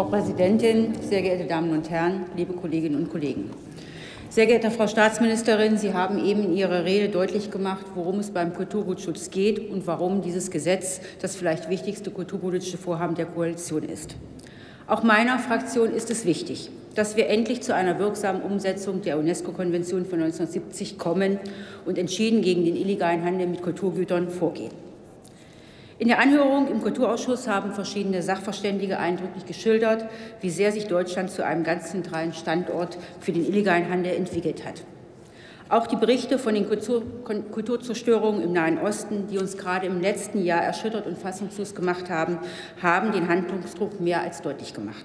Frau Präsidentin, sehr geehrte Damen und Herren, liebe Kolleginnen und Kollegen! Sehr geehrte Frau Staatsministerin, Sie haben eben in Ihrer Rede deutlich gemacht, worum es beim Kulturgutschutz geht und warum dieses Gesetz das vielleicht wichtigste kulturpolitische Vorhaben der Koalition ist. Auch meiner Fraktion ist es wichtig, dass wir endlich zu einer wirksamen Umsetzung der UNESCO-Konvention von 1970 kommen und entschieden gegen den illegalen Handel mit Kulturgütern vorgehen. In der Anhörung im Kulturausschuss haben verschiedene Sachverständige eindrücklich geschildert, wie sehr sich Deutschland zu einem ganz zentralen Standort für den illegalen Handel entwickelt hat. Auch die Berichte von den Kultur Kulturzerstörungen im Nahen Osten, die uns gerade im letzten Jahr erschüttert und fassungslos gemacht haben, haben den Handlungsdruck mehr als deutlich gemacht.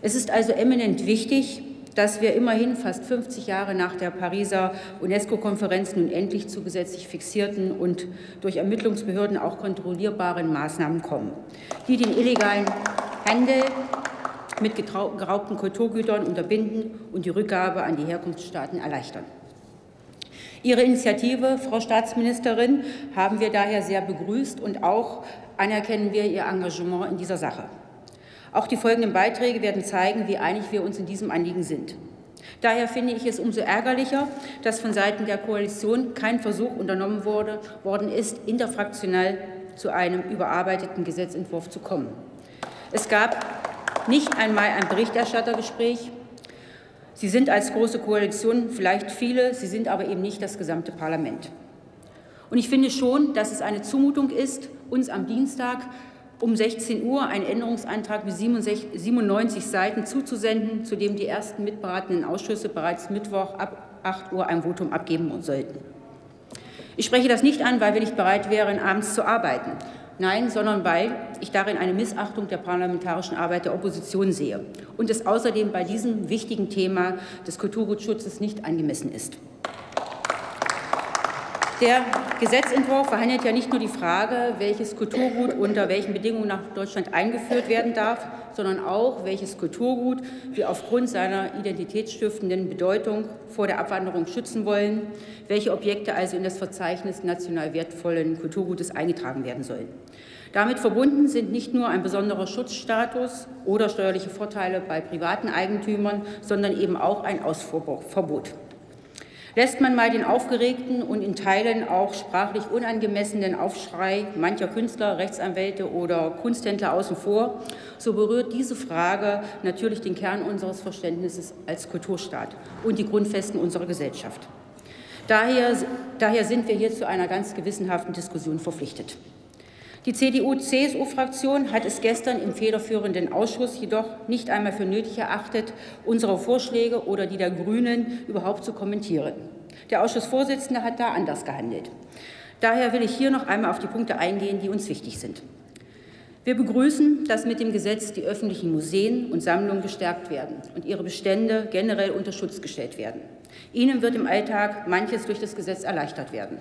Es ist also eminent wichtig, dass wir immerhin fast 50 Jahre nach der Pariser UNESCO-Konferenz nun endlich zu gesetzlich fixierten und durch Ermittlungsbehörden auch kontrollierbaren Maßnahmen kommen, die den illegalen Handel mit geraubten Kulturgütern unterbinden und die Rückgabe an die Herkunftsstaaten erleichtern. Ihre Initiative, Frau Staatsministerin, haben wir daher sehr begrüßt und auch anerkennen wir Ihr Engagement in dieser Sache. Auch die folgenden Beiträge werden zeigen, wie einig wir uns in diesem Anliegen sind. Daher finde ich es umso ärgerlicher, dass von Seiten der Koalition kein Versuch unternommen wurde, worden ist, interfraktionell zu einem überarbeiteten Gesetzentwurf zu kommen. Es gab nicht einmal ein Berichterstattergespräch. Sie sind als große Koalition vielleicht viele, Sie sind aber eben nicht das gesamte Parlament. Und ich finde schon, dass es eine Zumutung ist, uns am Dienstag um 16 Uhr einen Änderungsantrag mit 97 Seiten zuzusenden, zu dem die ersten mitberatenden Ausschüsse bereits Mittwoch ab 8 Uhr ein Votum abgeben sollten. Ich spreche das nicht an, weil wir nicht bereit wären, abends zu arbeiten. Nein, sondern weil ich darin eine Missachtung der parlamentarischen Arbeit der Opposition sehe und es außerdem bei diesem wichtigen Thema des Kulturgutschutzes nicht angemessen ist. Der Gesetzentwurf verhandelt ja nicht nur die Frage, welches Kulturgut unter welchen Bedingungen nach Deutschland eingeführt werden darf, sondern auch, welches Kulturgut wir aufgrund seiner identitätsstiftenden Bedeutung vor der Abwanderung schützen wollen, welche Objekte also in das Verzeichnis national wertvollen Kulturgutes eingetragen werden sollen. Damit verbunden sind nicht nur ein besonderer Schutzstatus oder steuerliche Vorteile bei privaten Eigentümern, sondern eben auch ein Ausfuhrverbot. Lässt man mal den aufgeregten und in Teilen auch sprachlich unangemessenen Aufschrei mancher Künstler, Rechtsanwälte oder Kunsthändler außen vor, so berührt diese Frage natürlich den Kern unseres Verständnisses als Kulturstaat und die Grundfesten unserer Gesellschaft. Daher, daher sind wir hier zu einer ganz gewissenhaften Diskussion verpflichtet. Die CDU-CSU-Fraktion hat es gestern im federführenden Ausschuss jedoch nicht einmal für nötig erachtet, unsere Vorschläge oder die der Grünen überhaupt zu kommentieren. Der Ausschussvorsitzende hat da anders gehandelt. Daher will ich hier noch einmal auf die Punkte eingehen, die uns wichtig sind. Wir begrüßen, dass mit dem Gesetz die öffentlichen Museen und Sammlungen gestärkt werden und ihre Bestände generell unter Schutz gestellt werden. Ihnen wird im Alltag manches durch das Gesetz erleichtert werden.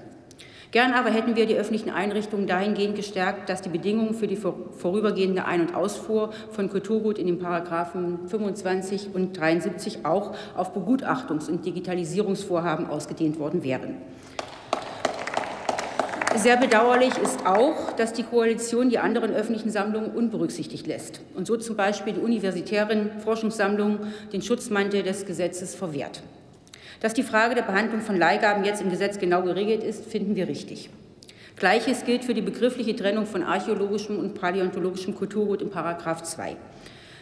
Gern aber hätten wir die öffentlichen Einrichtungen dahingehend gestärkt, dass die Bedingungen für die vorübergehende Ein- und Ausfuhr von Kulturgut in den Paragraphen 25 und 73 auch auf Begutachtungs- und Digitalisierungsvorhaben ausgedehnt worden wären. Sehr bedauerlich ist auch, dass die Koalition die anderen öffentlichen Sammlungen unberücksichtigt lässt und so zum Beispiel die universitären Forschungssammlungen den Schutzmantel des Gesetzes verwehrt. Dass die Frage der Behandlung von Leihgaben jetzt im Gesetz genau geregelt ist, finden wir richtig. Gleiches gilt für die begriffliche Trennung von archäologischem und paläontologischem Kulturgut in Paragraph 2.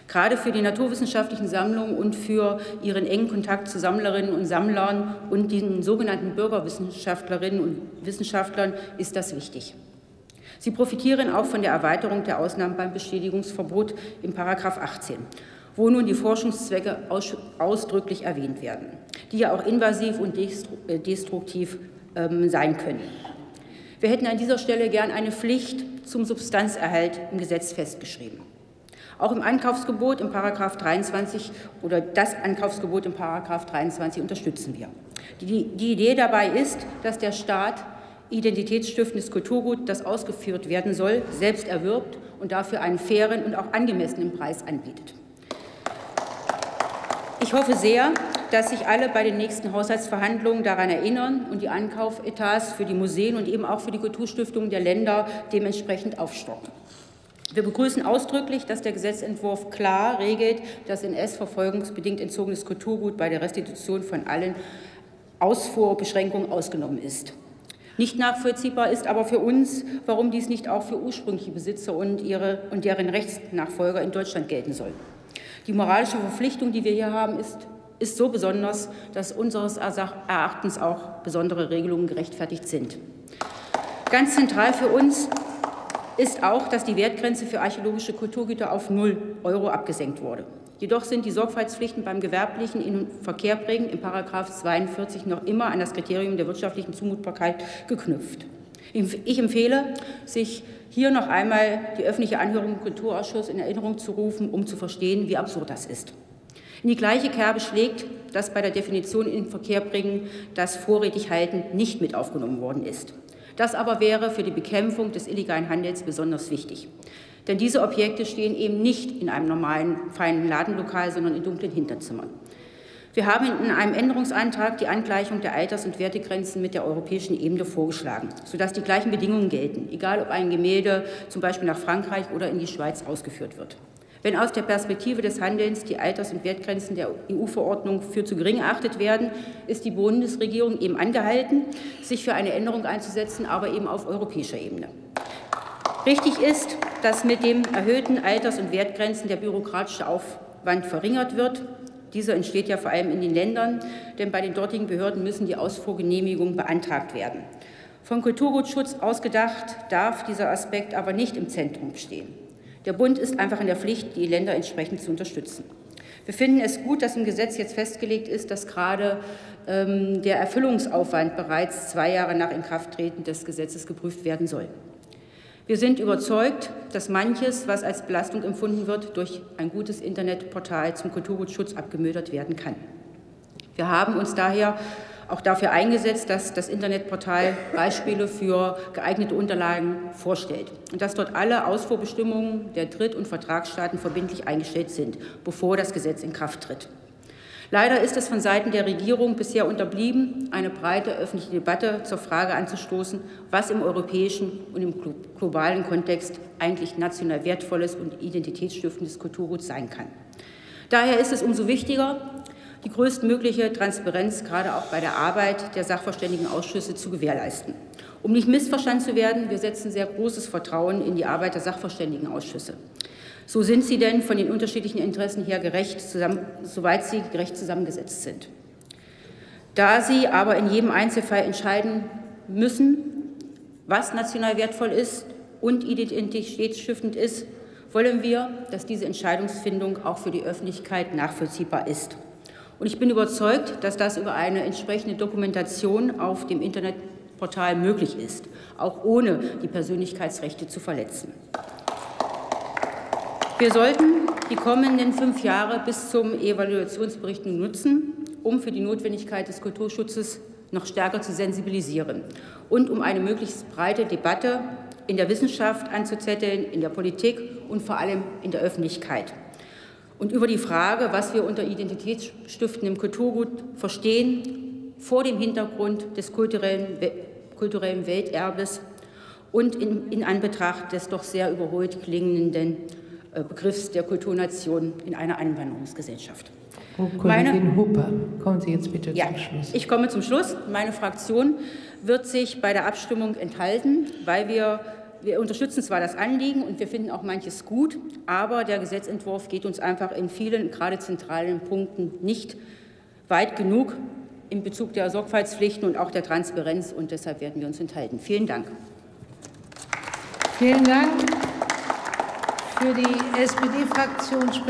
Gerade für die naturwissenschaftlichen Sammlungen und für ihren engen Kontakt zu Sammlerinnen und Sammlern und den sogenannten Bürgerwissenschaftlerinnen und Wissenschaftlern ist das wichtig. Sie profitieren auch von der Erweiterung der Ausnahmen beim Bestätigungsverbot in Paragraph 18 wo nun die Forschungszwecke ausdrücklich erwähnt werden, die ja auch invasiv und äh, destruktiv ähm, sein können. Wir hätten an dieser Stelle gern eine Pflicht zum Substanzerhalt im Gesetz festgeschrieben. Auch im Ankaufsgebot im Paragraph 23 oder das Ankaufsgebot im Paragraph 23 unterstützen wir. Die, die Idee dabei ist, dass der Staat identitätsstiftendes Kulturgut, das ausgeführt werden soll, selbst erwirbt und dafür einen fairen und auch angemessenen Preis anbietet. Ich hoffe sehr, dass sich alle bei den nächsten Haushaltsverhandlungen daran erinnern und die Ankaufetats für die Museen und eben auch für die Kulturstiftungen der Länder dementsprechend aufstocken. Wir begrüßen ausdrücklich, dass der Gesetzentwurf klar regelt, dass NS-verfolgungsbedingt entzogenes Kulturgut bei der Restitution von allen Ausfuhrbeschränkungen ausgenommen ist. Nicht nachvollziehbar ist aber für uns, warum dies nicht auch für ursprüngliche Besitzer und, ihre, und deren Rechtsnachfolger in Deutschland gelten soll. Die moralische Verpflichtung, die wir hier haben, ist, ist so besonders, dass unseres Erachtens auch besondere Regelungen gerechtfertigt sind. Ganz zentral für uns ist auch, dass die Wertgrenze für archäologische Kulturgüter auf 0 Euro abgesenkt wurde. Jedoch sind die Sorgfaltspflichten beim gewerblichen Inverkehrbringen in § 42 noch immer an das Kriterium der wirtschaftlichen Zumutbarkeit geknüpft. Ich empfehle, sich hier noch einmal die öffentliche Anhörung im Kulturausschuss in Erinnerung zu rufen, um zu verstehen, wie absurd das ist. In die gleiche Kerbe schlägt, dass bei der Definition in Verkehr bringen das vorrätig halten nicht mit aufgenommen worden ist. Das aber wäre für die Bekämpfung des illegalen Handels besonders wichtig. Denn diese Objekte stehen eben nicht in einem normalen, feinen Ladenlokal, sondern in dunklen Hinterzimmern. Wir haben in einem Änderungsantrag die Angleichung der Alters- und Wertegrenzen mit der europäischen Ebene vorgeschlagen, sodass die gleichen Bedingungen gelten, egal ob ein Gemälde zum Beispiel nach Frankreich oder in die Schweiz ausgeführt wird. Wenn aus der Perspektive des Handelns die Alters- und Wertgrenzen der EU-Verordnung für zu gering erachtet werden, ist die Bundesregierung eben angehalten, sich für eine Änderung einzusetzen, aber eben auf europäischer Ebene. Richtig ist, dass mit dem erhöhten Alters- und Wertgrenzen der bürokratische Aufwand verringert wird. Dieser entsteht ja vor allem in den Ländern, denn bei den dortigen Behörden müssen die Ausfuhrgenehmigungen beantragt werden. Vom Kulturgutschutz ausgedacht darf dieser Aspekt aber nicht im Zentrum stehen. Der Bund ist einfach in der Pflicht, die Länder entsprechend zu unterstützen. Wir finden es gut, dass im Gesetz jetzt festgelegt ist, dass gerade ähm, der Erfüllungsaufwand bereits zwei Jahre nach Inkrafttreten des Gesetzes geprüft werden soll. Wir sind überzeugt, dass manches, was als Belastung empfunden wird, durch ein gutes Internetportal zum Kulturgutschutz abgemildert werden kann. Wir haben uns daher auch dafür eingesetzt, dass das Internetportal Beispiele für geeignete Unterlagen vorstellt und dass dort alle Ausfuhrbestimmungen der Dritt- und Vertragsstaaten verbindlich eingestellt sind, bevor das Gesetz in Kraft tritt. Leider ist es von Seiten der Regierung bisher unterblieben, eine breite öffentliche Debatte zur Frage anzustoßen, was im europäischen und im globalen Kontext eigentlich national wertvolles und identitätsstiftendes Kulturgut sein kann. Daher ist es umso wichtiger, die größtmögliche Transparenz gerade auch bei der Arbeit der Sachverständigenausschüsse zu gewährleisten. Um nicht missverstanden zu werden, wir setzen sehr großes Vertrauen in die Arbeit der Sachverständigenausschüsse. So sind sie denn von den unterschiedlichen Interessen her gerecht, zusammen, soweit sie gerecht zusammengesetzt sind. Da sie aber in jedem Einzelfall entscheiden müssen, was national wertvoll ist und identitätsstiftend ist, wollen wir, dass diese Entscheidungsfindung auch für die Öffentlichkeit nachvollziehbar ist. Und ich bin überzeugt, dass das über eine entsprechende Dokumentation auf dem Internetportal möglich ist, auch ohne die Persönlichkeitsrechte zu verletzen. Wir sollten die kommenden fünf Jahre bis zum Evaluationsbericht nutzen, um für die Notwendigkeit des Kulturschutzes noch stärker zu sensibilisieren und um eine möglichst breite Debatte in der Wissenschaft anzuzetteln, in der Politik und vor allem in der Öffentlichkeit. Und über die Frage, was wir unter Identitätsstiften im Kulturgut verstehen, vor dem Hintergrund des kulturellen, kulturellen Welterbes und in, in Anbetracht des doch sehr überholt klingenden Begriffs der Kulturnation in einer Einwanderungsgesellschaft. Frau Kollegin Hupper, kommen Sie jetzt bitte ja, zum Schluss. Ich komme zum Schluss. Meine Fraktion wird sich bei der Abstimmung enthalten, weil wir wir unterstützen zwar das Anliegen und wir finden auch manches gut, aber der Gesetzentwurf geht uns einfach in vielen, gerade zentralen Punkten nicht weit genug in Bezug der Sorgfaltspflichten und auch der Transparenz. Und deshalb werden wir uns enthalten. Vielen Dank. Vielen Dank. Für die SPD-Fraktion spricht